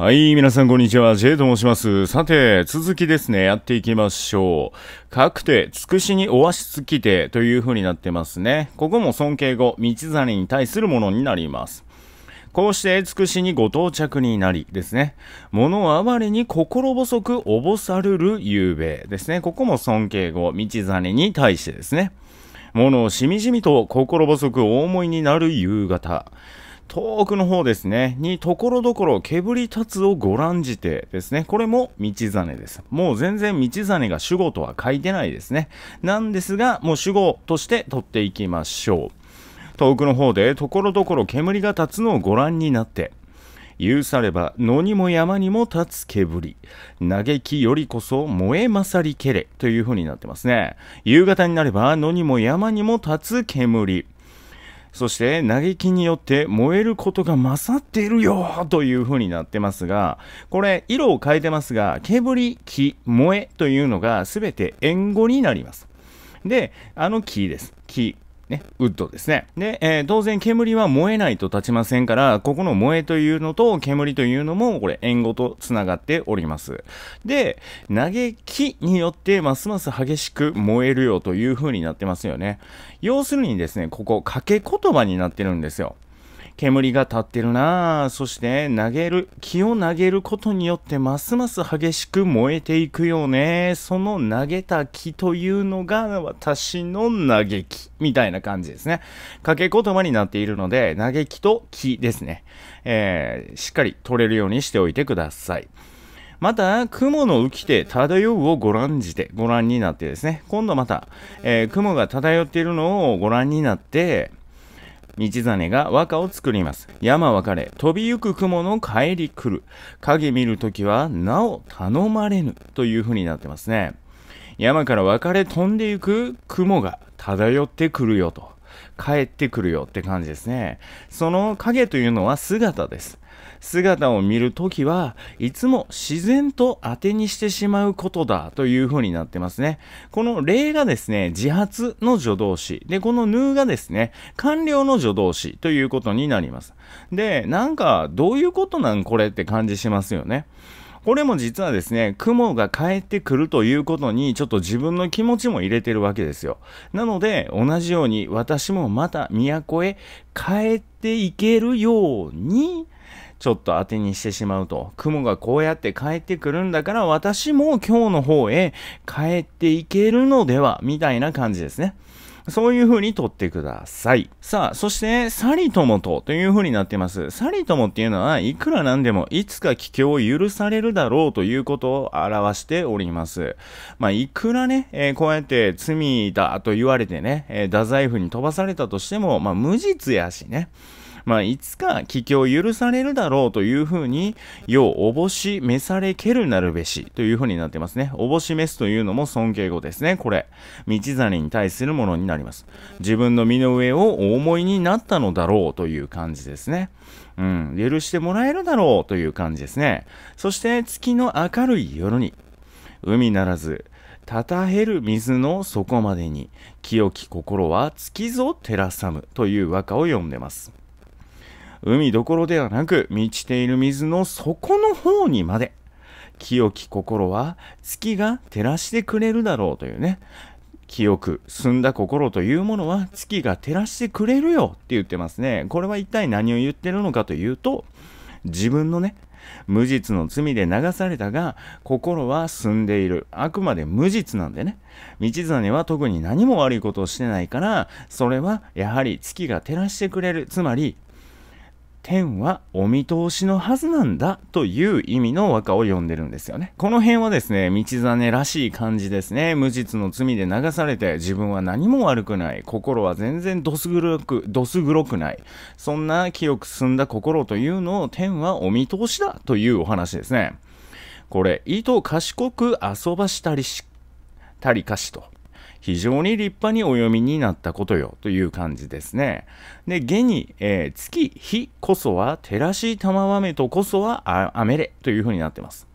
はい、皆さんこんにちは。J と申します。さて、続きですね、やっていきましょう。確定、つくしにお足つきてという風になってますね。ここも尊敬語、道真に対するものになります。こうしてつくしにご到着になりですね。物は暴れに心細くおぼさるるゆうべですね。ここも尊敬語、道真に対してですね。物をしみじみと心細くお思いになる夕方。遠くの方ですね、にところどころ煙立つをご覧じてですね、これも道真です。もう全然道真が主語とは書いてないですね。なんですが、もう主語として取っていきましょう。遠くの方でところどころ煙が立つのをご覧になって、言うされば野にも山にも立つ煙嘆きよりこそ燃え勝りけれという風になってますね夕方になれば野にも山にも立つ煙そして嘆きによって燃えることが勝っているよという風になってますが、これ色を変えてますが、煙、木、燃えというのが全て円語になります。で、あの木です。木。ね、ウッドですね。で、えー当然煙は燃えないと立ちませんから、ここの燃えというのと煙というのも、これ縁語と繋がっております。で、嘆きによってますます激しく燃えるよという風になってますよね。要するにですね、ここ掛け言葉になってるんですよ。煙が立ってるなあ。そして投げる木を投げることによってますます激しく燃えていくよね。その投げた木というのが私の嘆きみたいな感じですね。掛け言葉になっているので嘆きと木ですね、えーしっかり取れるようにしておいてください。また、雲の浮きて漂うをご覧じて、ご覧になってですね、今度また、えー雲が漂っているのをご覧になって、道真が和歌を作ります。山分かれ、飛びゆく雲の帰り来る。影見るときは、なお頼まれぬ。という風になってますね。山から別れ飛んでゆく雲が漂ってくるよと。帰ってくるよって感じですね。その影というのは姿です。姿を見るときはいつも自然と当てにしてしまうことだという風になってますね。この例がですね、自発の助動詞。で、このぬがですね、完了の助動詞ということになります。で、なんかどういうことなんこれって感じしますよね。これも実はですね、雲が帰ってくるということに、ちょっと自分の気持ちも入れてるわけですよ。なので、同じように私もまた都へ帰っていけるように、ちょっと当てにしてしまうと。雲がこうやって帰ってくるんだから、私も今日の方へ帰っていけるのでは、みたいな感じですね。そういう風に取ってください。さあ、そして、サリともとという風になっています。サリともっていうのは、いくらなんでも、いつか帰郷を許されるだろうということを表しております。まあ、いくらね、えーこうやって罪だと言われてね、えー太宰府に飛ばされたとしても、まあ、無実やしね。まあ、いつか帰郷許されるだろうというふうに、ようおぼし召されけるなるべしというふうになってますね。おぼし召すというのも尊敬語ですね。これ、道真に対するものになります。自分の身の上をお思いになったのだろうという感じですね。うん、許してもらえるだろうという感じですね。そして、月の明るい夜に、海ならず、たたへる水の底までに、清き心は月ぞ照らさむという和歌を読んでます。海どころではなく満ちている水の底の方にまで清き心は月が照らしてくれるだろうというね。清く澄んだ心というものは月が照らしてくれるよって言ってますね。これは一体何を言ってるのかというと自分のね無実の罪で流されたが心は澄んでいる。あくまで無実なんでね。道真は特に何も悪いことをしてないからそれはやはり月が照らしてくれる。つまり天はお見通しのはずなんだという意味の和歌を読んでるんですよね。この辺はですね、道真らしい感じですね。無実の罪で流されて自分は何も悪くない。心は全然どす黒く、どす黒くない。そんな清く澄んだ心というのを天はお見通しだというお話ですね。これ、意図賢く遊ばしたりし、たりかしと。非常に立派にお読みになったことよという感じですね。で、下に、えー月、日こそは照らし玉わめとこそはああめれというふうになってます。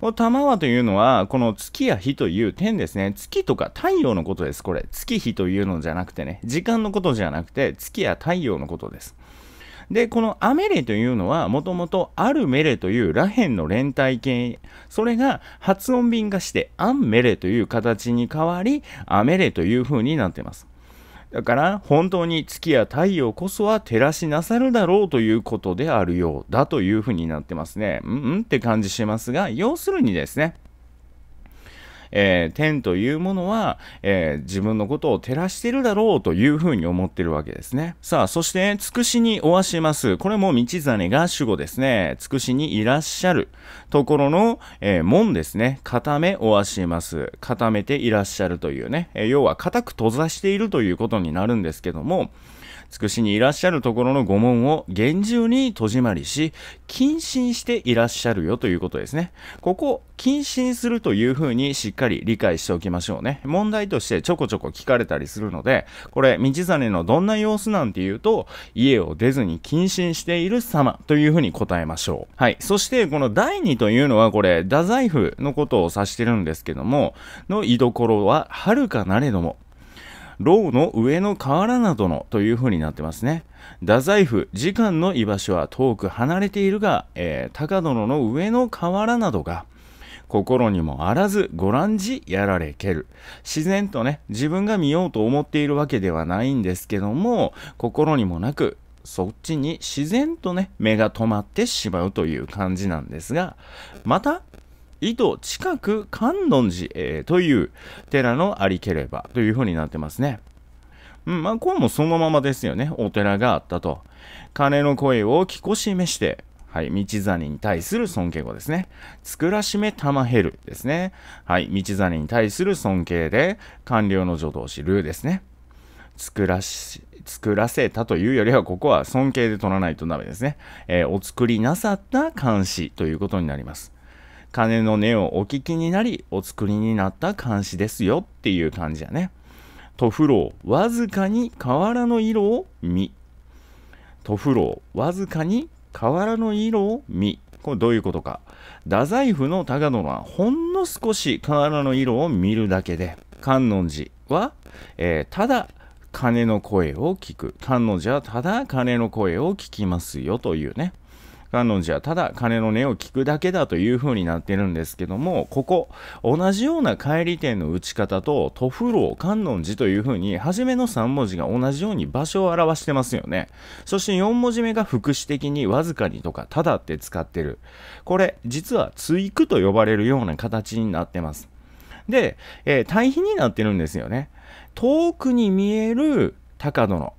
この玉はというのは、この月や日という点ですね。月とか太陽のことです。これ。月日というのじゃなくてね、時間のことじゃなくて、月や太陽のことです。で、このアメレというのは、もともとアルメレというラヘンの連帯形、それが発音便がしてアンメレという形に変わり、アメレという風になっています。だから本当に月や太陽こそは照らしなさるだろうということであるようだというふうになってますね。うんうんって感じしますが、要するにですね、えー、天というものは、えー、自分のことを照らしてるだろうというふうに思ってるわけですね。さあ、そして、つくしにおわします。これも道真が主語ですね。つくしにいらっしゃるところの、えー、門ですね。固めおわします。固めていらっしゃるというね。え要は、固く閉ざしているということになるんですけども、つくしにいらっしゃるところの御門を厳重に戸締まりし、謹慎していらっしゃるよということですね。ここ、謹慎するというふうにしっかり理解しておきましょうね。問題としてちょこちょこ聞かれたりするので、これ、道真のどんな様子なんていうと、家を出ずに謹慎している様というふうに答えましょう。はい。そして、この第二というのは、これ、太宰府のことを指してるんですけども、の居所は、遥かなれども、牢の上の河原などのという風になってますね。太宰府、時間の居場所は遠く離れているが、えー、高殿の上の河原などが、心にもあらずご覧じやられける。自然とね、自分が見ようと思っているわけではないんですけども、心にもなく、そっちに自然とね、目が止まってしまうという感じなんですが、また、井戸近く観音寺、えー、という寺のありければというふうになってますね。うん、まあ、これもそのままですよね。お寺があったと。鐘の声を聞こしめして、はい、道真に対する尊敬語ですね。作らしめたまへるですね。はい、道真に対する尊敬で、官僚の助動詞、ルーですね。作らし、作らせたというよりは、ここは尊敬で取らないとダメですね。えー、お作りなさった監視ということになります。鐘の音をお聞きになり、お作りになった監視ですよっていう感じやね。と風呂、わずかに瓦の色を見。と風呂、わずかに瓦の色を見。これどういうことか。太宰府の高殿はほんの少し瓦の色を見るだけで、観音寺は、えー、ただ鐘の声を聞く。観音寺はただ鐘の声を聞きますよというね。観音寺はただ鐘の音を聞くだけだという風になってるんですけども、ここ、同じような帰り点の打ち方と、都府楼観音寺という風に、初めの3文字が同じように場所を表してますよね。そして4文字目が副詞的にわずかにとか、ただって使ってる。これ、実は追句と呼ばれるような形になってます。で、えー、対比になってるんですよね。遠くに見える高殿。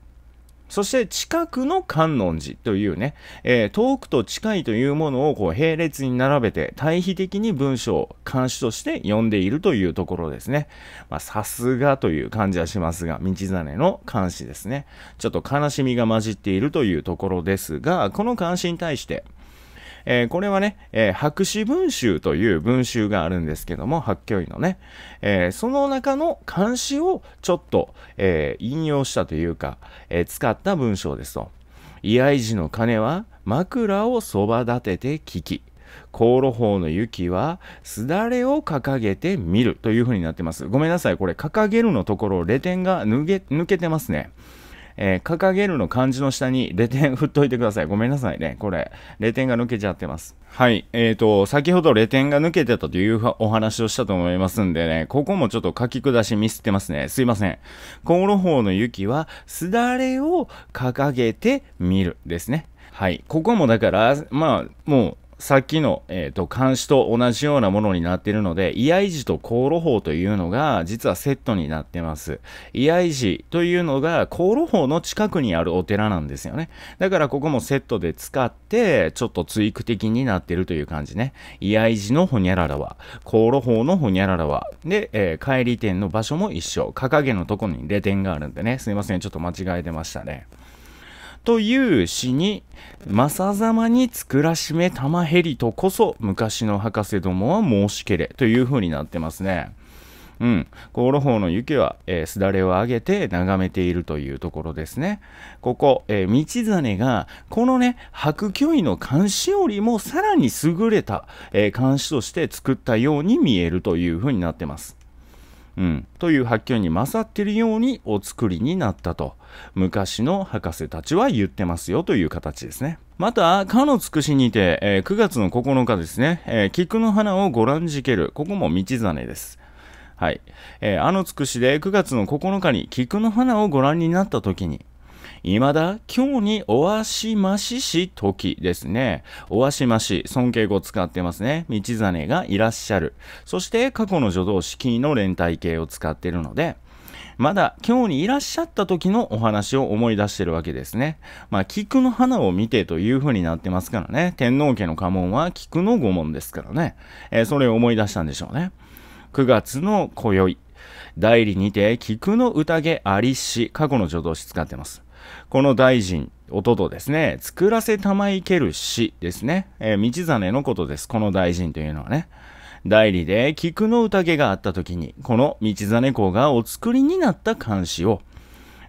そして近くの観音寺というね、えー、遠くと近いというものをこう並列に並べて対比的に文章を監視として読んでいるというところですね。ま、さすがという感じはしますが、道真の監視ですね。ちょっと悲しみが混じっているというところですが、この監視に対して、えー、これはね、えー、白紙文集という文集があるんですけども、発教医のね、えー、その中の漢詩をちょっと、え引用したというか、え使った文章ですと。居合時の鐘は枕をそば立てて聞き、航路法の雪はすだれを掲げてみるという風になってます。ごめんなさい。これ、掲げるのところ、レ点が抜け抜けてますね。えー、掲げるの漢字の下にレ点振っといてください。ごめんなさいね。これ、レ点が抜けちゃってます。はい。えっ、ー、と、先ほどレ点が抜けてたというお話をしたと思いますんでね、ここもちょっと書き下しミスってますね。すいません。航路法の雪は、すだれを掲げてみるですね。はい。ここもだから、まあ、もう、さっきの、えっ、ー、と、監視と同じようなものになっているので、居合時と航路法というのが、実はセットになってます。居合時というのが、航路法の近くにあるお寺なんですよね。だからここもセットで使って、ちょっと追句的になってるという感じね。居合時のほにゃららは、航路法のほにゃららは、で、えー、帰り点の場所も一緒。かげのところにレ点があるんでね。すいません。ちょっと間違えてましたね。という詩に、正ざまに作らしめ玉へりとこそ、昔の博士どもは申しけれ、という風になってますね。うん。航路法の雪は、えー、すだれを上げて眺めているというところですね。ここ、えー、道真が、このね、白居易の漢詩よりもさらに優れた、えー、漢詩として作ったように見えるという風になってます。うん、という発見に勝っているようにお作りになったと昔の博士たちは言ってますよという形ですね。また、かのつくしにて、えー、9月の9日ですね、えー、菊の花をご覧じける。ここも道真です。はい。えー、あのつくしで9月の9日に菊の花をご覧になった時に、未だ今日におわしましし時ですね。おわしまし、尊敬語使ってますね。道真がいらっしゃる。そして過去の助動式の連帯形を使っているので、まだ今日にいらっしゃった時のお話を思い出してるわけですね。まあ、菊の花を見てという風になってますからね。天皇家の家紋は菊の御紋ですからね。えー、それを思い出したんでしょうね。9月の今宵。代理にて菊の宴ありし、過去の助動詞使ってます。この大臣、音とですね、作らせたまいける詩ですね。えー、道真のことです。この大臣というのはね。代理で菊の宴があった時に、この道真公がお作りになった漢詩を、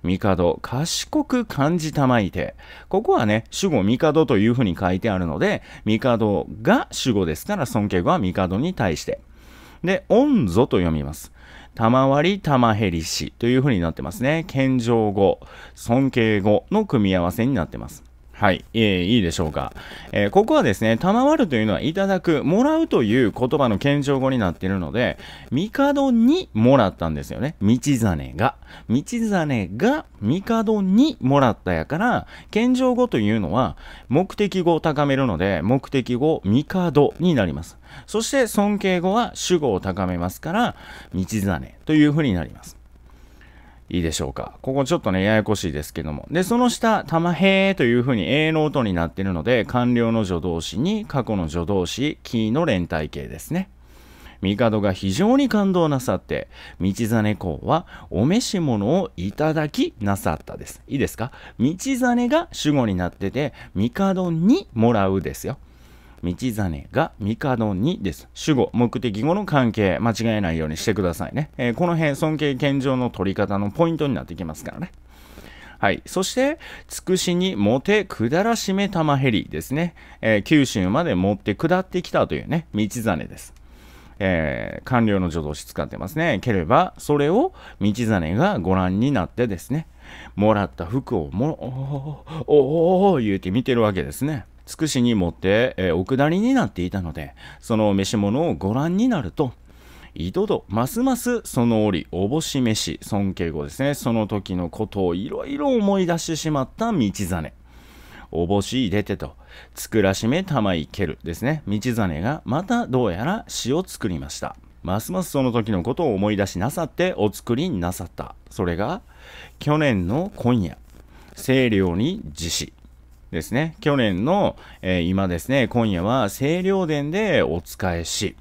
帝、賢く感じたまいて、ここはね、主語帝というふうに書いてあるので、帝が主語ですから、尊敬語は帝に対して。で、恩ぞと読みます。賜り玉減りしというふうになってますね。謙譲語、尊敬語の組み合わせになってます。はい、えー、いいでしょうか。えー、ここはですね、賜るというのは、いただく、もらうという言葉の謙譲語になっているので、帝にもらったんですよね。道真が。道真が帝にもらったやから、謙譲語というのは、目的語を高めるので、目的語、帝になります。そして、尊敬語は主語を高めますから、道真というふうになります。いいでしょうか。ここちょっとね、ややこしいですけども。で、その下、玉へーという風に A の音になっているので、完了の助動詞に過去の助動詞、キーの連帯形ですね。帝が非常に感動なさって、道真公はお召し物をいただきなさったです。いいですか？道真が主語になってて、帝にもらうですよ。道真が帝にです。主語、目的語の関係、間違えないようにしてくださいね。えー、この辺、尊敬謙譲の取り方のポイントになってきますからね。はい。そして、つくしにもて下らしめ玉へりですね。えー、九州まで持って下ってきたというね、道真です。えー、官僚の助動詞使ってますね。ければ、それを道真がご覧になってですね、もらった服をも、おおお言うて見てるわけですね。つくしに持って、えー、お下りになっていたので、その召し物をご覧になると、井戸とますますその折おぼし飯尊敬語ですね。その時のことをいろいろ思い出してしまった道真。おぼし入れてと作らしめたまいけるですね。道真がまたどうやら詩を作りました。ますますその時のことを思い出しなさってお作りになさった。それが去年の今夜清涼に自死。ですね。去年の、えー、今ですね、今夜は清涼殿でお使えし、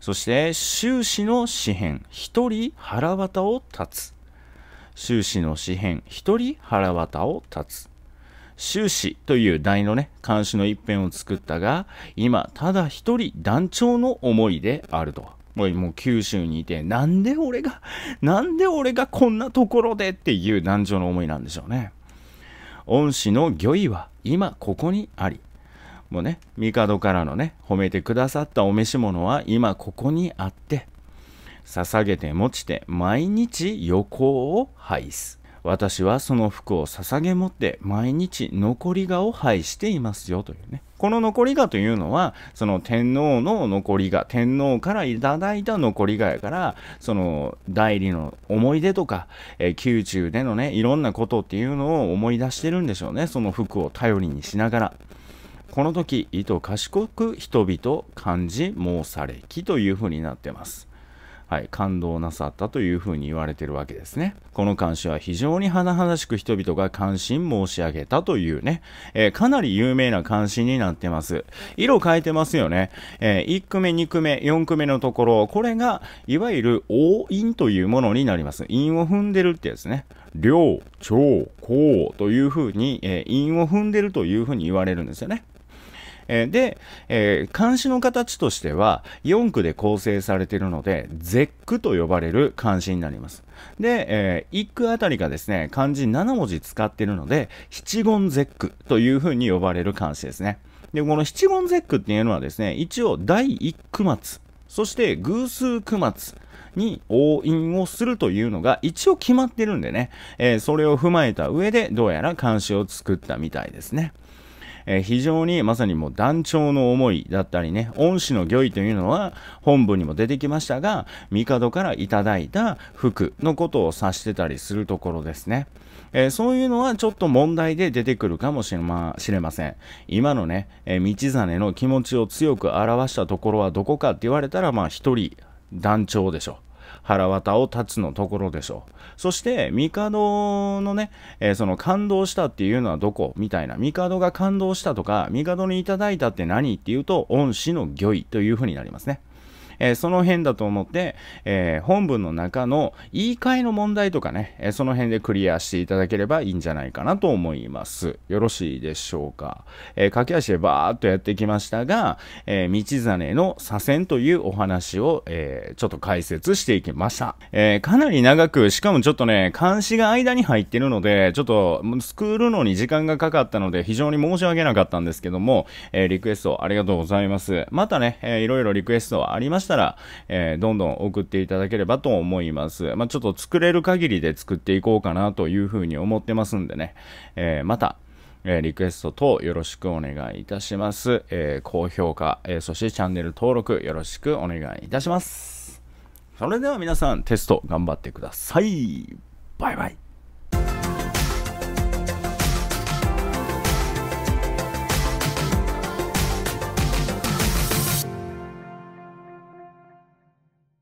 そして終始の詩編、一人腹渡を立つ。終始の詩編、一人腹渡を立つ。終始という題のね、漢詩の一編を作ったが、今、ただ一人団長の思いであると。もう九州にいて、なんで俺が、なんで俺がこんなところでっていう団長の思いなんでしょうね。恩師の御意は今ここにあり。もうね、帝からのね、褒めてくださったお召し物は今ここにあって、捧げて持ちて毎日横を拝す。私はその服を捧げ持って毎日残りがを拝していますよというね。この残りがというのは、その天皇の残りが、天皇からいただいた残りがやから、その代理の思い出とか、えー、宮中でのね、いろんなことっていうのを思い出してるんでしょうね。その服を頼りにしながら。この時、意図賢く人々感じ申されきというふうになってます。はい、感動なさったというふうに言われてるわけですね。この漢詩は非常に華々しく人々が関心申し上げたというね、えー、かなり有名な漢詩になってます。色変えてますよね。えー、1句目、2句目、4句目のところ、これがいわゆる応印というものになります。韻を踏んでるってやつね。量、長、高というふうに、えー、韻を踏んでるというふうに言われるんですよね。えー、で、えー、漢詩の形としては4句で構成されているので絶句と呼ばれる漢詩になりますで、えー、1句あたりがですね漢字7文字使っているので七言絶句というふうに呼ばれる漢詩ですねでこの七言絶句っていうのはですね一応第1句末そして偶数句末に押印をするというのが一応決まってるんでね、えー、それを踏まえた上でどうやら監視を作ったみたいですね。えー、非常にまさにもう団長の思いだったりね、恩師の御意というのは本文にも出てきましたが、帝からいただいた服のことを指してたりするところですね。えー、そういうのはちょっと問題で出てくるかもしれません。今のね、えー、道真の気持ちを強く表したところはどこかって言われたら、まあ一人団長でしょう。腹渡を立つのところでしょう。そして、帝のね、えー、その感動したっていうのはどこ？みたいな。帝が感動したとか、帝にいただいたって何？っていうと、恩師の御意というふうになりますね。えー、その辺だと思って、えー、本文の中の言い換えの問題とかね、えー、その辺でクリアしていただければいいんじゃないかなと思います。よろしいでしょうか。え駆け足でバーっとやってきましたが、え道真の左遷というお話を、えちょっと解説していきました。えかなり長く、しかもちょっとね、監視が間に入ってるので、ちょっと作るのに時間がかかったので、非常に申し訳なかったんですけども、えリクエストありがとうございます。またね、えー、いろいろリクエストありましたしたら、えー、どんどん送っていただければと思います。まあ、ちょっと作れる限りで作っていこうかなというふうに思ってますんでね、えー、また、えー、リクエスト等よろしくお願いいたします。えー、高評価、えー、そしてチャンネル登録よろしくお願いいたします。それでは皆さんテスト頑張ってください。バイバイ。